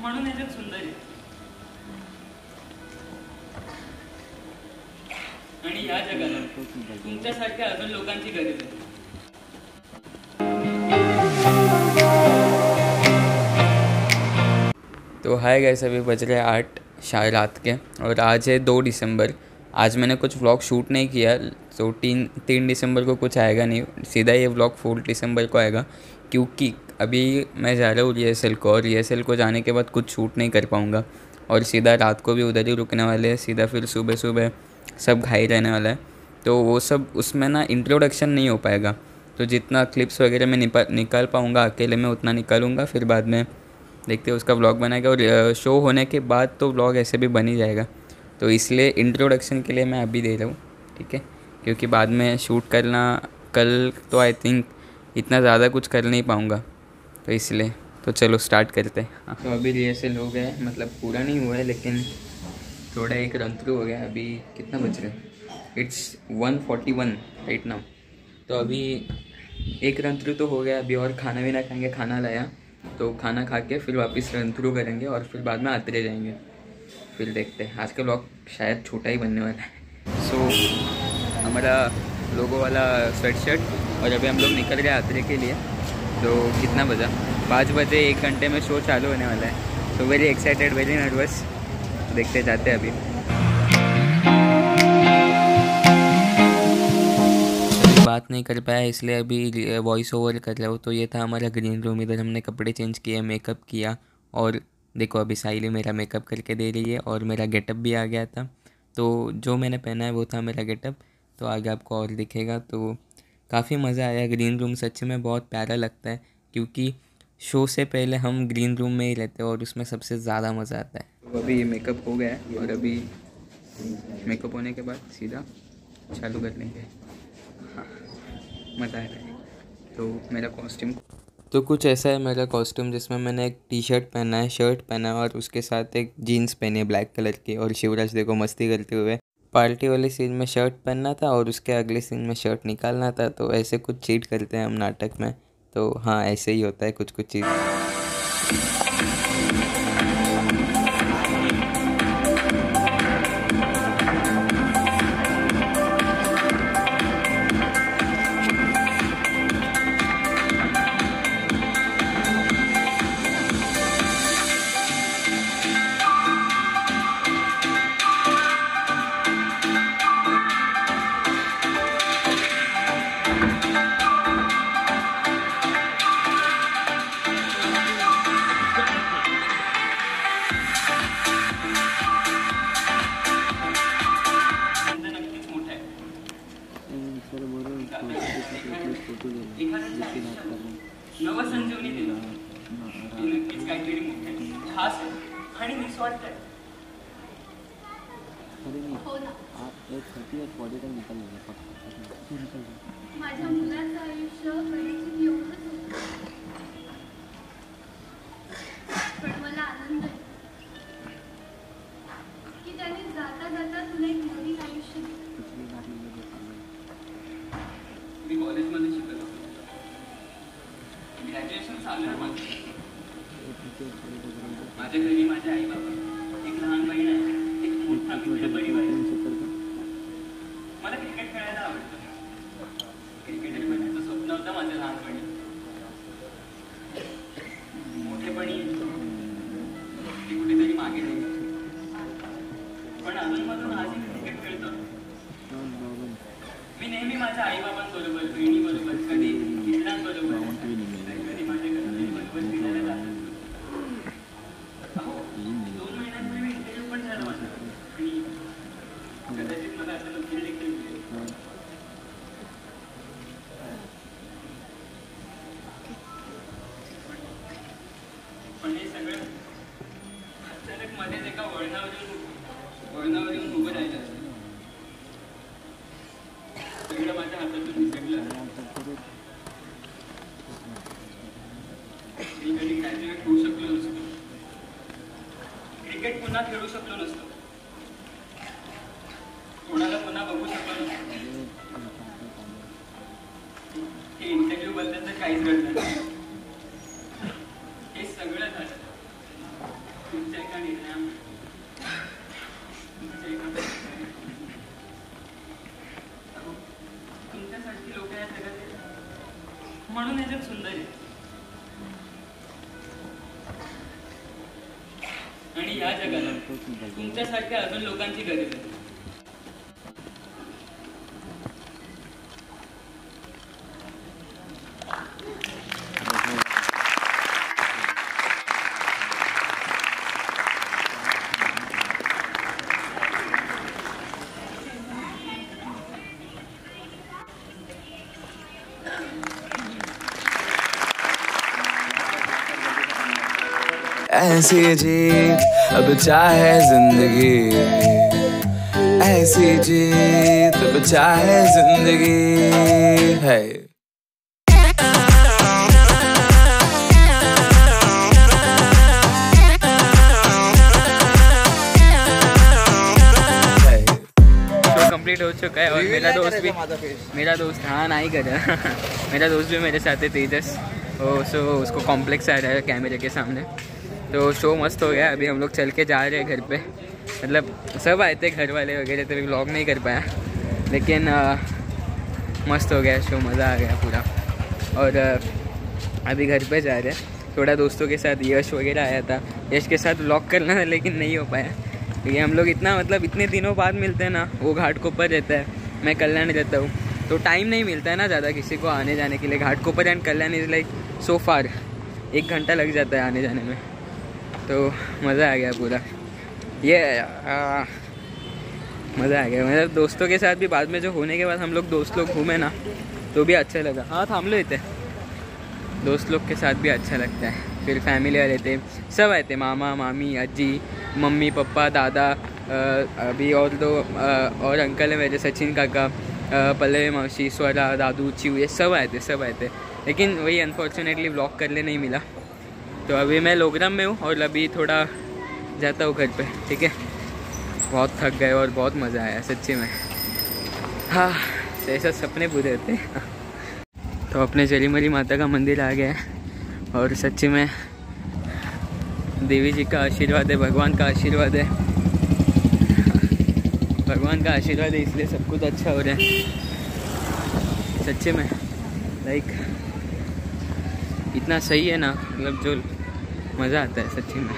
तो हाय गए अभी बज रहे आठ, शायद रात के। और आज है दो दिसंबर। आज मैंने कुछ व्लॉग शूट नहीं किया तो तीन तीन दिसंबर को कुछ आएगा नहीं। सीधा ये व्लॉग फोर दिसंबर को आएगा, क्योंकि अभी मैं जा रहा हूँ रिहर्सल को और रिहर्सल को जाने के बाद कुछ शूट नहीं कर पाऊँगा। और सीधा रात को भी उधर ही रुकने वाले हैं, सीधा फिर सुबह सुबह सब घाई रहने वाला है। तो वो सब उसमें ना इंट्रोडक्शन नहीं हो पाएगा। तो जितना क्लिप्स वगैरह मैं निकाल पाऊँगा, अकेले में उतना निकालूँगा, फिर बाद में देखते उसका व्लॉग बनाएगा। और शो होने के बाद तो व्लॉग ऐसे भी बन ही जाएगा। तो इसलिए इंट्रोडक्शन के लिए मैं अभी दे रहा हूँ, ठीक है? क्योंकि बाद में शूट करना, कल तो आई थिंक इतना ज़्यादा कुछ कर नहीं पाऊँगा। तो इसलिए तो चलो स्टार्ट करते हैं। हाँ। तो अभी रिहर्सल हो गया है मतलब पूरा नहीं हुआ है लेकिन थोड़ा एक रन थ्रू हो गया अभी कितना बज रहा है? It's one forty one right now तो अभी एक रन थ्रू तो हो गया अभी और खाना भी ना खाएँगे खाना लाया तो खाना खा के फिर वापस रन थ्रू करेंगे और फिर बाद में आते रह जाएँगे। फिर देखते हैं। आज का ब्लॉग शायद छोटा ही बनने वाला है। सो so, हमारा लोगों वाला स्वेट शर्ट और अभी हम लोग निकल गए आतरे के लिए। तो कितना बजा? पाँच बजे एक घंटे में शो चालू होने वाला है। तो वेरी एक्साइटेड वेरी नर्वस देखते जाते अभी। बात नहीं कर पाया, इसलिए अभी वॉइस ओवर कर रहा हूँ। तो ये था हमारा ग्रीन रूम इधर हमने कपड़े चेंज किए मेकअप किया और देखो अभी साइली मेरा मेकअप करके दे रही है और मेरा गेटअप भी आ गया था। तो जो मैंने पहना है वो था मेरा गेटअप तो आगे आपको और दिखेगा। तो काफ़ी मज़ा आया ग्रीन रूम सच में बहुत प्यारा लगता है, क्योंकि शो से पहले हम ग्रीन रूम में ही रहते हैं और उसमें सबसे ज़्यादा मज़ा आता है। तो अभी ये मेकअप हो गया है और अभी मेकअप होने के बाद सीधा चालू कर लेंगे। हाँ मज़ा आ तो मेरा कॉस्ट्यूम तो कुछ ऐसा है मेरा कॉस्ट्यूम जिसमें मैंने एक टी शर्ट पहना है शर्ट पहना है और उसके साथ एक जीन्स पहनी है ब्लैक कलर की और शिवराज देखो मस्ती करते हुए। पार्टी वाले सीन में शर्ट पहनना था और उसके अगले सीन में शर्ट निकालना था तो ऐसे कुछ चीट करते हैं हम नाटक में। तो हाँ ऐसे ही होता है कुछ कुछ चीज़। नवसंजीवनी दिलं हे नक्कीच काहीतरी मोठं खास आहे आणि निस्वार्थ आहे हो ना एक पण हे सगळं अचानक मध्येच एका वळणावर येऊन वळणावर येऊन उभं राहिलं सगळं माझ्या हातातून निसटलं मी कधी ग्रॅज्युएट होऊ शकलो नसतो क्रिकेट पुन्हा खेळू शकलो नसतो काहीच घडलं नाही. हे सगळं झालं तुमच्यासारखी लोक या जगात म्हणून याच्यात सुंदर आहे आणि या जगाला तुमच्यासारख्या अजून लोकांची गरज आहे ऐसी जीत अब चाहे ज़िंदगी। ऐसी जीत अब चाहे ज़िंदगी। है। है। कंप्लीट हो चुका है और मेरा दोस्त भी मेरा दोस्त हाँ नहीं कर। रहा मेरा दोस्त भी मेरे साथ है तेजस। ओ सो उसको कॉम्प्लेक्स आ रहा है कैमरे के सामने। तो शो मस्त हो गया। अभी हम लोग चल के जा रहे हैं घर पे। मतलब सब आए थे घर वाले वगैरह तो व्लॉग नहीं कर पाया। लेकिन अ, मस्त हो गया शो मज़ा आ गया पूरा। और अ, अभी घर पे जा रहे हैं। थोड़ा दोस्तों के साथ यश वगैरह आया था। यश के साथ व्लॉग करना था लेकिन नहीं हो पाया। क्योंकि हम लोग इतना मतलब इतने दिनों बाद मिलते हैं ना वो घाट कोपर रहता है। मैं कल्याण रहता हूँ। तो टाइम नहीं मिलता है ना ज़्यादा किसी को आने जाने के लिए। Ghatkopar and Kalyan is like so far एक घंटा लग जाता है आने जाने में। तो मज़ा आ गया पूरा। ये मज़ा आ गया। मतलब दोस्तों के साथ भी बाद में जो होने के बाद हम लोग दोस्त लोग घूमे ना तो भी अच्छा लगा। हाँ थाम लो इतने दोस्त लोग के साथ भी अच्छा लगता है। फिर फैमिली वाले थे सब आए थे, मामा, मामी अज्जी मम्मी पापा दादा अभी और दो और अंकल है मेरे, सचिन काका पल्लवी मौसी स्वरा, दादू चिव ये सब आए थे, सब आए थे। लेकिन वही अनफॉर्चुनेटली ब्लॉग करने नहीं मिला। तो अभी मैं लोग्राम में हूँ और अभी थोड़ा जाता हूँ घर पे, ठीक है? बहुत थक गए और बहुत मज़ा आया सच्ची में। हाँ ऐसा सपने पूरे थे तो अपने जरीमरी माता का मंदिर आ गया और सच्ची में देवी जी का आशीर्वाद है, भगवान का आशीर्वाद है। भगवान का आशीर्वाद है, इसलिए सब कुछ अच्छा हो रहा है। सच्चे में लाइक इतना सही है ना मतलब जो मज़ा आता है सच्ची में।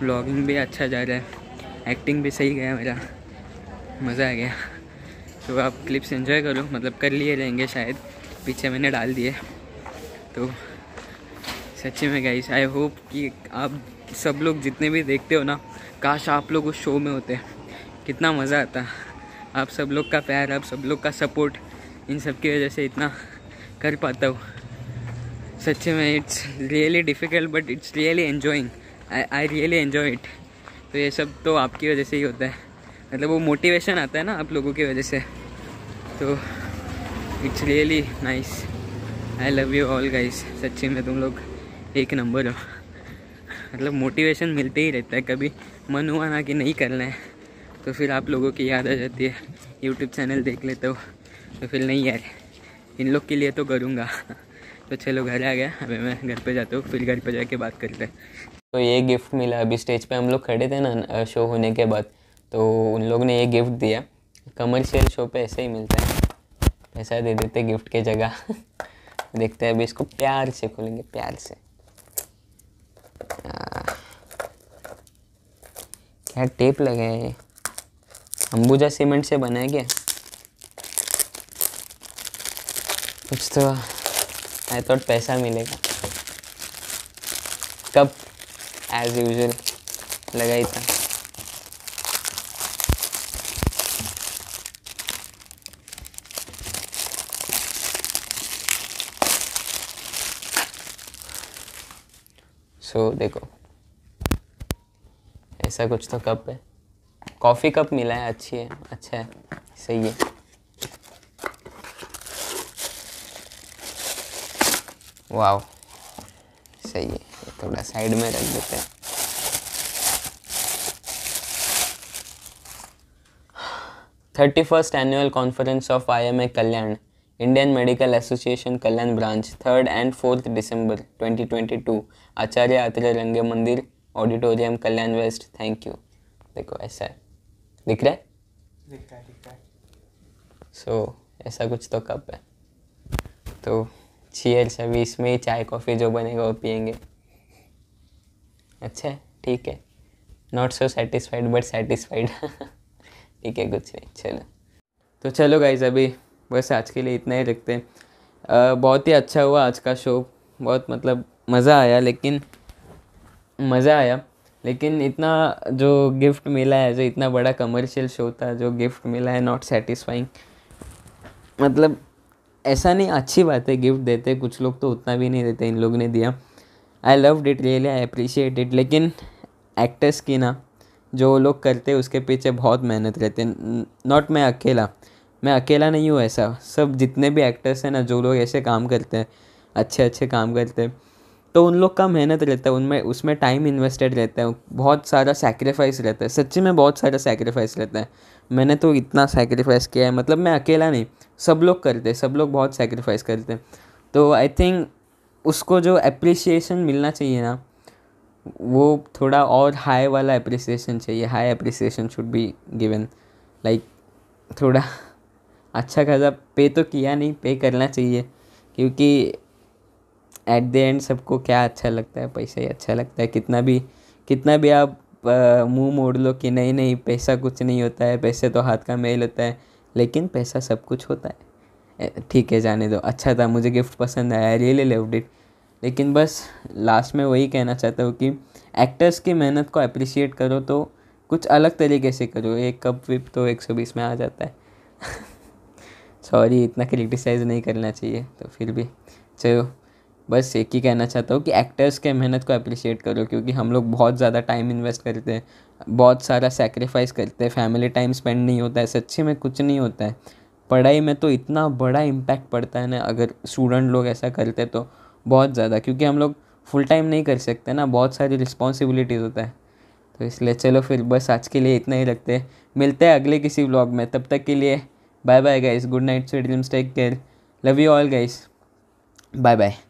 ब्लॉगिंग भी अच्छा जा रहा है। एक्टिंग भी सही गया मेरा। मज़ा आ गया। तो आप क्लिप्स एंजॉय करो मतलब कर लिए रहेंगे शायद। पीछे मैंने डाल दिए। तो सच्ची में गाइस आई होप कि आप सब लोग जितने भी देखते हो ना, काश आप लोग उस शो में होते। कितना मज़ा आता। आप सब लोग का प्यार, आप सब लोग का सपोर्ट इन सब की वजह से इतना कर पाता हूँ। सच्ची में it's really difficult but it's really enjoying I I really enjoy it तो ये सब तो आपकी वजह से ही होता है। मतलब वो मोटिवेशन आता है ना आप लोगों की वजह से। तो it's really nice I love you all guys सच्ची में तुम लोग एक नंबर हो। मतलब मोटिवेशन मिलते ही रहता है। कभी मन हुआ ना कि नहीं करना है तो फिर आप लोगों की याद आ जाती है। यूट्यूब चैनल देख लेते हो तो फिर नहीं यार। इन लोग के लिए तो करूँगा। तो चलो घर आ गया। अभी मैं घर पे जाता हूँ, फिर घर पे जाके बात करते हैं। तो ये गिफ्ट मिला। अभी स्टेज पे हम लोग खड़े थे ना शो होने के बाद तो उन लोग ने ये गिफ्ट दिया। कमर्शियल शो पे ऐसे ही मिलता है। पैसा दे देते गिफ्ट के जगह। देखते हैं अभी इसको प्यार से खोलेंगे, प्यार से। क्या टेप लगे है ये? अंबुजा सीमेंट से बना है क्या? कुछ तो आई थॉट पैसा मिलेगा। कब? एज यूजल लगा ही था। सो so, देखो। ऐसा कुछ तो कप है। कॉफ़ी कप मिला है अच्छी है अच्छा है सही है। वाओ। सही है थोड़ा साइड में रख देते हैं। Thirty first annual conference of I M A Kalyan Indian Medical Association Kalyan branch third and fourth December 2022 Acharya Atre Rang Mandir auditorium Kalyan west thank you देखो ऐसा है। दिख रहा है? दिखता है दिखता है। सो ऐसा कुछ तो कप है? तो चीयर्स अभी इसमें ही चाय कॉफ़ी जो बनेगा वो पियेंगे अच्छा ठीक है। Not so satisfied but satisfied ठीक है कुछ नहीं चलो। तो चलो गाइज़ अभी बस आज के लिए इतना ही रखते हैं। अ, बहुत ही अच्छा हुआ आज का शो बहुत मतलब मज़ा आया लेकिन मज़ा आया। लेकिन इतना जो गिफ्ट मिला है जो इतना बड़ा कमर्शियल शो था जो गिफ्ट मिला है नॉट सेटिस्फाइंग मतलब ऐसा नहीं, अच्छी बात है, गिफ्ट देते कुछ लोग तो उतना भी नहीं देते, इन लोग ने दिया। I love it really I appreciate it लेकिन एक्टर्स की ना, जो लोग करते उसके पीछे बहुत मेहनत रहते नॉट मैं अकेला मैं अकेला नहीं हूँ ऐसा। सब जितने भी एक्टर्स हैं ना, जो लोग ऐसे काम करते हैं अच्छे अच्छे काम करते हैं तो उन लोग का मेहनत रहता है, उनमें, उसमें टाइम इन्वेस्टेड रहता है, बहुत सारा सेक्रीफाइस रहता है, सच्ची में बहुत सारा सेक्रीफाइस रहता है। मैंने तो इतना सेक्रीफाइस किया है मतलब मैं अकेला नहीं, सब लोग करते सब लोग बहुत सेक्रीफाइस करते हैं। तो आई थिंक उसको जो अप्रिसिएशन मिलना चाहिए ना, वो थोड़ा और हाई वाला अप्रिसिएशन चाहिए high appreciation should be given like थोड़ा अच्छा खासा पे तो किया नहीं पे करना चाहिए, क्योंकि एट द एंड सबको क्या अच्छा लगता है, पैसा ही अच्छा लगता है। कितना भी कितना भी आप मुँह मोड़ लो कि नहीं नहीं, पैसा कुछ नहीं होता है, पैसे तो हाथ का मेल होता है, लेकिन पैसा सब कुछ होता है। ठीक है, जाने दो। अच्छा था, मुझे गिफ्ट पसंद आया रियली लव्ड इट लेकिन बस लास्ट में वही कहना चाहता हूँ कि एक्टर्स की मेहनत को अप्रिशिएट करो तो कुछ अलग तरीके से करो। एक कप विप तो एक सौ बीस में आ जाता है। सॉरी इतना क्रिटिसाइज़ नहीं करना चाहिए तो फिर भी। चलो। बस एक ही कहना चाहता हूँ कि एक्टर्स के मेहनत को अप्रिशिएट करो, क्योंकि हम लोग बहुत ज़्यादा टाइम इन्वेस्ट करते हैं। बहुत सारा सेक्रीफाइस करते हैं। फैमिली टाइम स्पेंड नहीं होता है। सच्ची में कुछ नहीं होता है। पढ़ाई में तो इतना बड़ा इम्पैक्ट पड़ता है ना, अगर स्टूडेंट लोग ऐसा करते तो बहुत ज़्यादा, क्योंकि हम लोग फुल टाइम नहीं कर सकते ना। बहुत सारी रिस्पॉन्सिबिलिटीज़ होता है। तो इसलिए चलो फिर बस आज के लिए इतना ही रखते हैं। मिलते हैं अगले किसी व्लॉग में। तब तक के लिए bye bye guys good night sweet dreams take care love you all guys bye bye